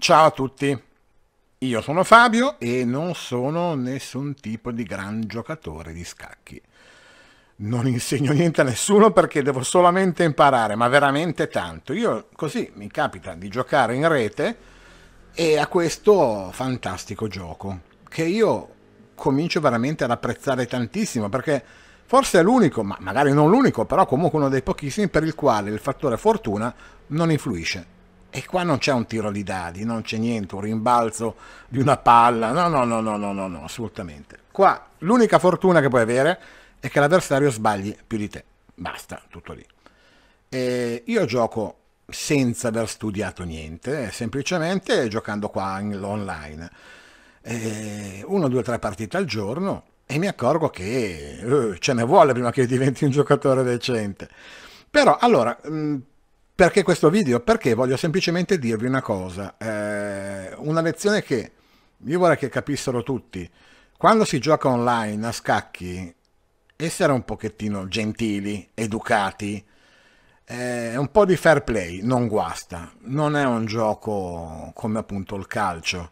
Ciao a tutti, io sono Fabio e non sono nessun tipo di gran giocatore di scacchi. Non insegno niente a nessuno perché devo solamente imparare, ma veramente tanto. Io così mi capita di giocare in rete e a questo fantastico gioco che io comincio veramente ad apprezzare tantissimo perché forse è l'unico, ma magari non l'unico, però comunque uno dei pochissimi per il quale il fattore fortuna non influisce e qua non c'è un tiro di dadi, non c'è niente, un rimbalzo di una palla, no, no, no, no, no, no, no assolutamente. Qua l'unica fortuna che puoi avere è che l'avversario sbagli più di te, basta, tutto lì. E io gioco senza aver studiato niente, semplicemente giocando qua in, online. E uno, due, tre partite al giorno e mi accorgo che uh, ce ne vuole prima che diventi un giocatore decente. Però allora, perché questo video? Perché voglio semplicemente dirvi una cosa, eh, una lezione che io vorrei che capissero tutti. Quando si gioca online a scacchi, essere un pochettino gentili, educati, eh, un po' di fair play non guasta. Non è un gioco come appunto il calcio.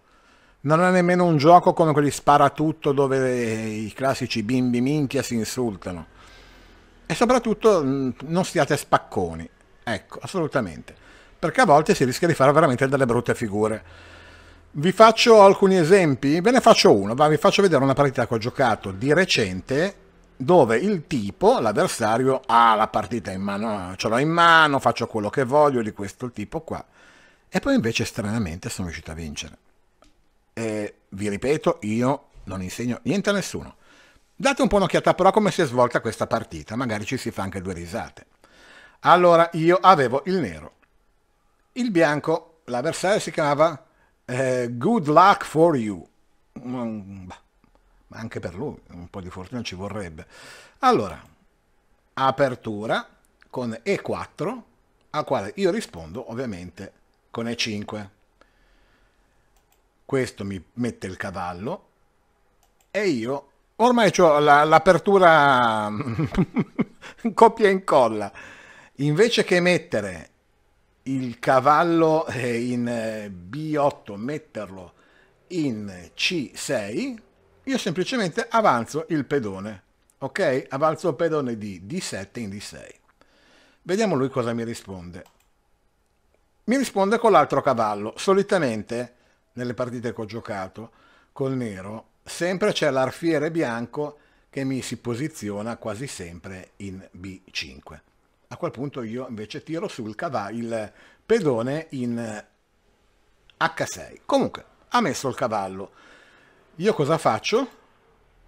Non è nemmeno un gioco come quelli sparatutto dove i classici bimbi minchia si insultano. E soprattutto non stiate spacconi Ecco, assolutamente. Perché a volte si rischia di fare veramente delle brutte figure. Vi faccio alcuni esempi, ve ne faccio uno, va, vi faccio vedere una partita che ho giocato di recente dove il tipo, l'avversario, ha la partita in mano, ce l'ho in mano, faccio quello che voglio di questo tipo qua. E poi invece stranamente sono riuscito a vincere. E vi ripeto, io non insegno niente a nessuno. Date un po' un'occhiata però come si è svolta questa partita, magari ci si fa anche due risate. Allora io avevo il nero. Il bianco, l'avversario si chiamava eh, Good Luck for You. Mm, ma anche per lui un po' di fortuna ci vorrebbe. Allora, apertura con E4, al quale io rispondo ovviamente con E5. Questo mi mette il cavallo e io ormai ho l'apertura coppia e incolla invece che mettere il cavallo eh, in eh, B8, metterlo in C6, io semplicemente avanzo il pedone, ok? Avanzo il pedone di D7 in D6. Vediamo lui cosa mi risponde. Mi risponde con l'altro cavallo. Solitamente, nelle partite che ho giocato col nero, sempre c'è l'arfiere bianco che mi si posiziona quasi sempre in B5. A quel punto io invece tiro sul cavallo, il pedone in H6. Comunque, ha messo il cavallo. Io cosa faccio?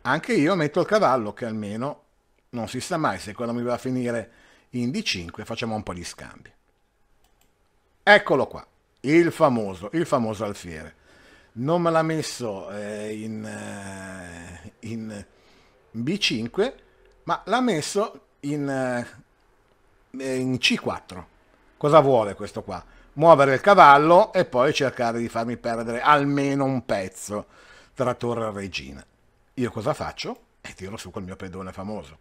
Anche io metto il cavallo, che almeno non si sa mai se quando mi va a finire in D5 facciamo un po' di scambi. Eccolo qua, il famoso, il famoso alfiere. Non me l'ha messo eh, in, eh, in B5, ma l'ha messo in eh, in C4. Cosa vuole questo qua? Muovere il cavallo e poi cercare di farmi perdere almeno un pezzo tra torre e regina. Io cosa faccio? E tiro su col mio pedone famoso.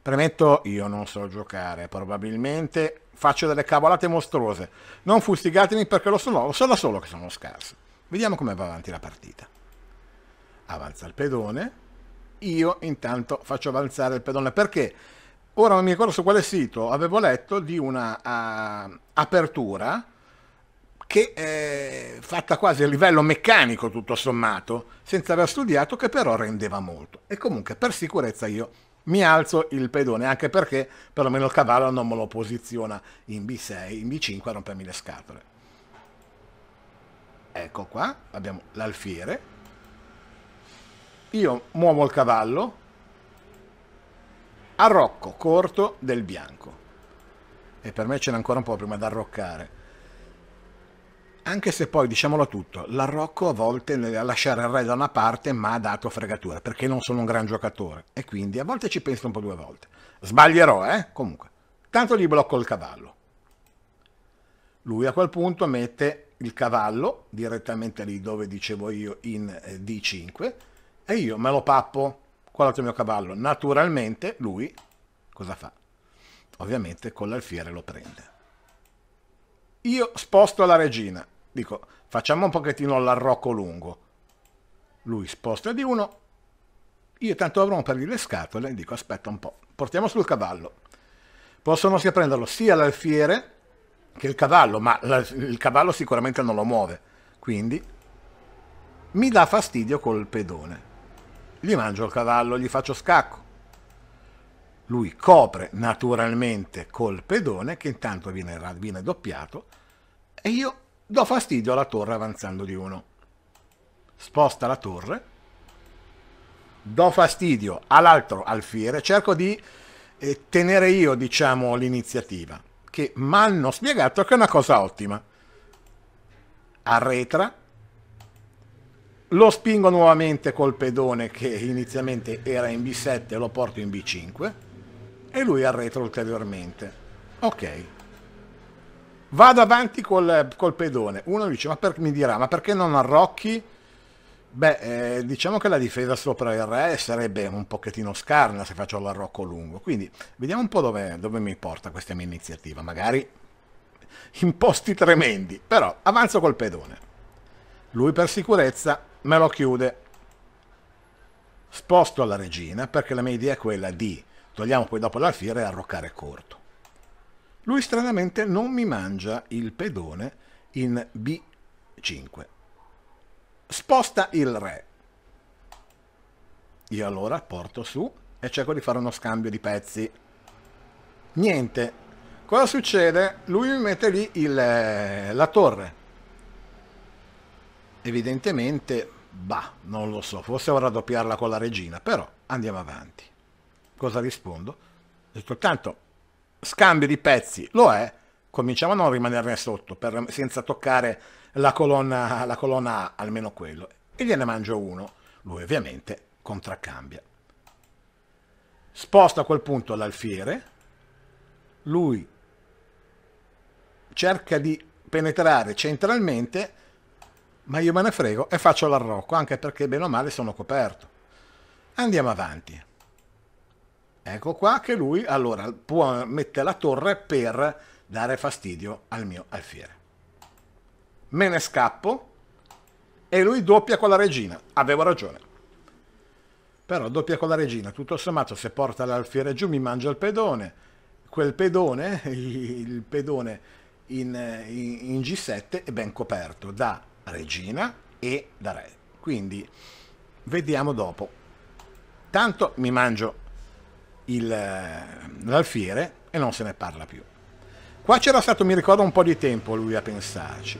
Premetto, io non so giocare, probabilmente faccio delle cavolate mostruose. Non fustigatemi perché lo so, lo so da solo che sono scarso. Vediamo come va avanti la partita. Avanza il pedone. Io intanto faccio avanzare il pedone perché ora non mi ricordo su quale sito, avevo letto di una uh, apertura che è fatta quasi a livello meccanico tutto sommato, senza aver studiato, che però rendeva molto. E comunque per sicurezza io mi alzo il pedone, anche perché perlomeno il cavallo non me lo posiziona in B6, in B5 a rompermi le scatole. Ecco qua, abbiamo l'alfiere. Io muovo il cavallo, arrocco corto del bianco. E per me ce n'è ancora un po' prima da arroccare. Anche se poi, diciamolo tutto, l'arrocco a volte a lasciare il re da una parte ma ha dato fregatura, perché non sono un gran giocatore. E quindi a volte ci penso un po' due volte. Sbaglierò, eh? Comunque. Tanto gli blocco il cavallo. Lui a quel punto mette il cavallo direttamente lì dove dicevo io in eh, D5 e io me lo pappo Qua l'altro mio cavallo. Naturalmente lui cosa fa? Ovviamente con l'alfiere lo prende. Io sposto la regina. dico, facciamo un pochettino l'arrocco lungo. Lui sposta di uno, io tanto avrò per le scatole dico aspetta un po', portiamo sul cavallo. Possono sia prenderlo sia l'alfiere che il cavallo, ma il cavallo sicuramente non lo muove, quindi mi dà fastidio col pedone. Gli mangio il cavallo, gli faccio scacco. Lui copre naturalmente col pedone che intanto viene, viene doppiato e io do fastidio alla torre avanzando di uno. Sposta la torre, do fastidio all'altro alfiere, cerco di eh, tenere io, diciamo, l'iniziativa, che mi hanno spiegato che è una cosa ottima. Arretra, lo spingo nuovamente col pedone che inizialmente era in B7 e lo porto in B5 e lui arretra ulteriormente. Ok. Vado avanti col, col pedone. Uno dice, ma per, mi dirà, ma perché non arrocchi? Beh, eh, diciamo che la difesa sopra il re sarebbe un pochettino scarna se faccio l'arrocco lungo. Quindi vediamo un po' dove, dove mi porta questa mia iniziativa. Magari in posti tremendi. Però avanzo col pedone. Lui per sicurezza me lo chiude. Sposto alla regina perché la mia idea è quella di togliamo poi dopo l'alfiere e arroccare corto. Lui stranamente non mi mangia il pedone in B5. Sposta il re. Io allora porto su e cerco di fare uno scambio di pezzi. Niente. Cosa succede? Lui mi mette lì il, la torre. Evidentemente, bah, non lo so, forse vorrà doppiarla con la regina, però andiamo avanti. Cosa rispondo? Detto, tanto scambio di pezzi lo è, cominciamo a non rimanerne sotto per, senza toccare la colonna, la colonna A, almeno quello. E gliene mangio uno. Lui ovviamente contraccambia. Sposta a quel punto l'alfiere. Lui cerca di penetrare centralmente, ma io me ne frego e faccio l'arrocco, anche perché bene o male sono coperto. Andiamo avanti. Ecco qua che lui allora può mettere la torre per dare fastidio al mio alfiere. Me ne scappo e lui doppia con la regina. Avevo ragione. Però doppia con la regina, tutto sommato se porta l'alfiere giù mi mangia il pedone. Quel pedone, il pedone in, in, in G7 è ben coperto da regina e da re. Quindi vediamo dopo. Tanto mi mangio l'alfiere e non se ne parla più. Qua c'era stato, mi ricordo, un po' di tempo lui a pensarci.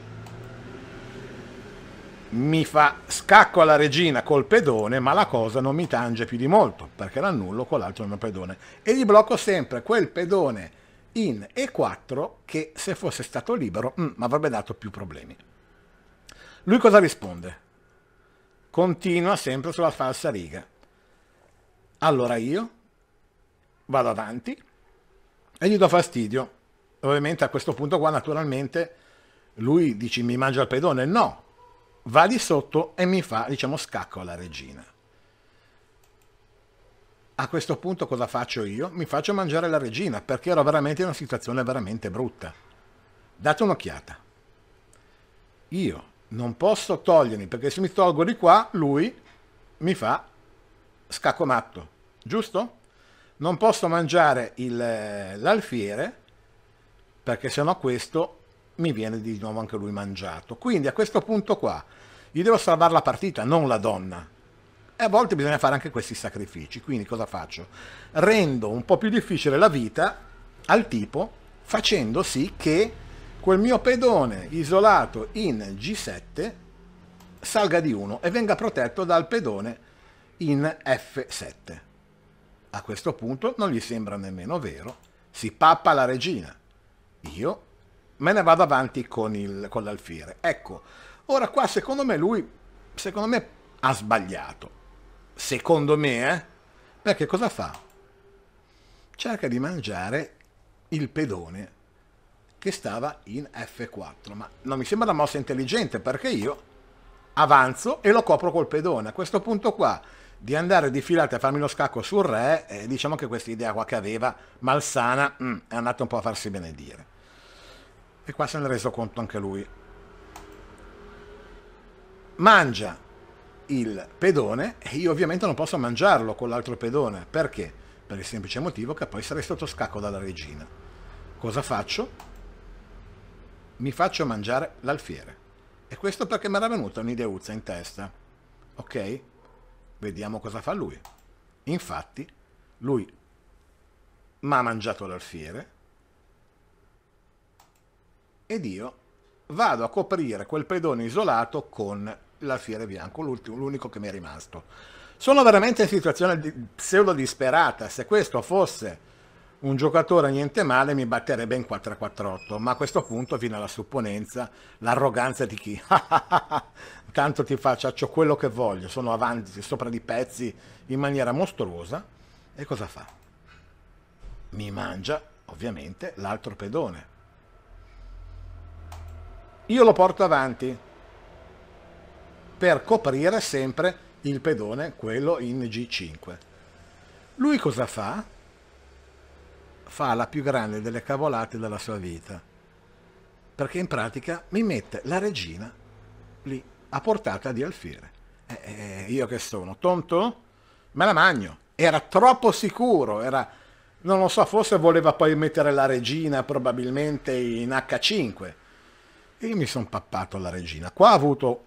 Mi fa scacco alla regina col pedone, ma la cosa non mi tange più di molto, perché l'annullo con l'altro mio pedone. E gli blocco sempre quel pedone in E4 che se fosse stato libero mi mm, avrebbe dato più problemi. Lui cosa risponde? Continua sempre sulla falsa riga. Allora io vado avanti e gli do fastidio. Ovviamente a questo punto qua naturalmente lui dice mi mangia il pedone, no, va di sotto e mi fa diciamo scacco alla regina. A questo punto cosa faccio io? Mi faccio mangiare la regina perché ero veramente in una situazione veramente brutta. Date un'occhiata. Io non posso togliermi perché se mi tolgo di qua lui mi fa scacco matto, giusto? non posso mangiare l'alfiere perché sennò questo mi viene di nuovo anche lui mangiato. Quindi a questo punto qua gli devo salvare la partita, non la donna. E a volte bisogna fare anche questi sacrifici. Quindi cosa faccio? Rendo un po' più difficile la vita al tipo facendo sì che quel mio pedone isolato in G7 salga di 1 e venga protetto dal pedone in F7. A questo punto non gli sembra nemmeno vero, si pappa la regina. Io me ne vado avanti con, l'alfiere. Ecco, ora qua secondo me lui, secondo me ha sbagliato. Secondo me, eh? Perché cosa fa? Cerca di mangiare il pedone che stava in F4, ma non mi sembra una mossa intelligente perché io avanzo e lo copro col pedone. A questo punto qua di andare di filate a farmi lo scacco sul re, eh, diciamo che questa idea qua che aveva, malsana, mm, è andata un po' a farsi benedire. E qua se ne è reso conto anche lui. mangia il pedone e io ovviamente non posso mangiarlo con l'altro pedone. Perché? Per il semplice motivo che poi sarei stato scacco dalla regina. Cosa faccio? Mi faccio mangiare l'alfiere. E questo perché mi era venuta un'ideuzza in testa. Ok? Vediamo cosa fa lui. Infatti, lui mi ha mangiato l'alfiere ed io vado a coprire quel pedone isolato con l'alfiere bianco, l'unico che mi è rimasto. Sono veramente in situazione pseudo disperata. Se questo fosse un giocatore niente male mi batterebbe in 4-4-8, ma a questo punto viene la supponenza, l'arroganza di chi tanto ti faccio quello che voglio, sono avanti sopra di pezzi in maniera mostruosa e cosa fa? Mi mangia ovviamente l'altro pedone. Io lo porto avanti per coprire sempre il pedone, quello in G5. Lui cosa fa? Fa la più grande delle cavolate della sua vita, perché in pratica mi mette la regina lì a portata di alfiere. E eh, io che sono, tonto? Me la magno. Era troppo sicuro, era, non lo so, forse voleva poi mettere la regina probabilmente in H5. E io mi sono pappato la regina. Qua ha avuto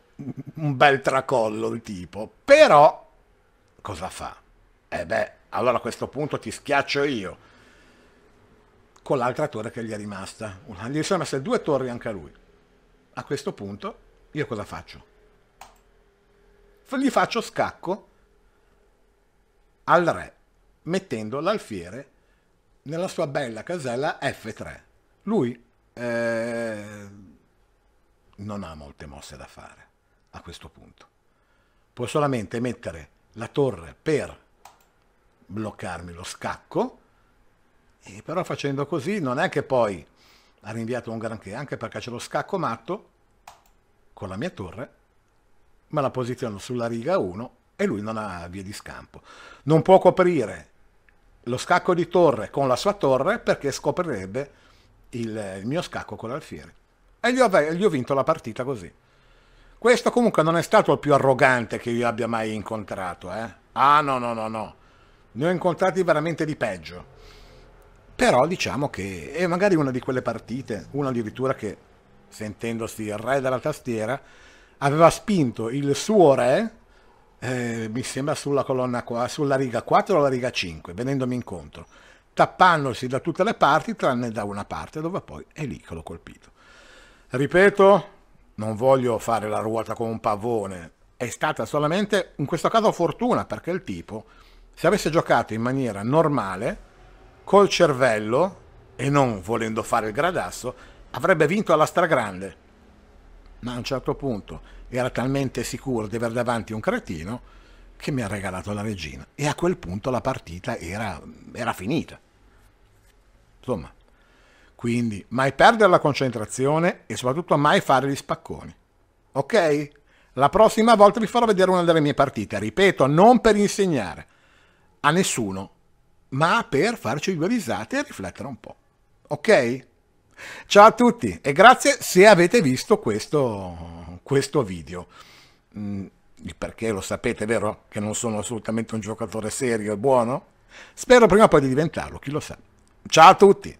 un bel tracollo il tipo, però cosa fa? Eh beh, allora a questo punto ti schiaccio io con l'altra torre che gli è rimasta. Gli sono messe due torri anche a lui. A questo punto io cosa faccio? Gli faccio scacco al re, mettendo l'alfiere nella sua bella casella F3. Lui eh, non ha molte mosse da fare a questo punto. Può solamente mettere la torre per bloccarmi lo scacco e però facendo così non è che poi ha rinviato un granché, anche perché c'è lo scacco matto con la mia torre, ma la posiziono sulla riga 1 e lui non ha via di scampo. Non può coprire lo scacco di torre con la sua torre perché scoprirebbe il, il mio scacco con l'alfiere. E gli ho, gli ho vinto la partita così. Questo comunque non è stato il più arrogante che io abbia mai incontrato. Eh? Ah no, no, no, no. Ne ho incontrati veramente di peggio. Però diciamo che è magari una di quelle partite, uno addirittura che, sentendosi il re della tastiera, aveva spinto il suo re, eh, mi sembra sulla colonna qua, sulla riga 4 o la riga 5, venendomi incontro, tappandosi da tutte le parti tranne da una parte dove poi è lì che l'ho colpito. Ripeto, non voglio fare la ruota con un pavone, è stata solamente in questo caso fortuna perché il tipo, se avesse giocato in maniera normale, col cervello e non volendo fare il gradasso, avrebbe vinto alla stragrande. Ma a un certo punto era talmente sicuro di aver davanti un cretino che mi ha regalato la regina. E a quel punto la partita era, era finita. Insomma, quindi mai perdere la concentrazione e soprattutto mai fare gli spacconi. Ok? La prossima volta vi farò vedere una delle mie partite, ripeto, non per insegnare a nessuno, ma per farci due risate e riflettere un po'. Ok? Ciao a tutti e grazie se avete visto questo, questo video. Mm, il perché lo sapete, vero? Che non sono assolutamente un giocatore serio e buono? Spero prima o poi di diventarlo, chi lo sa. Ciao a tutti!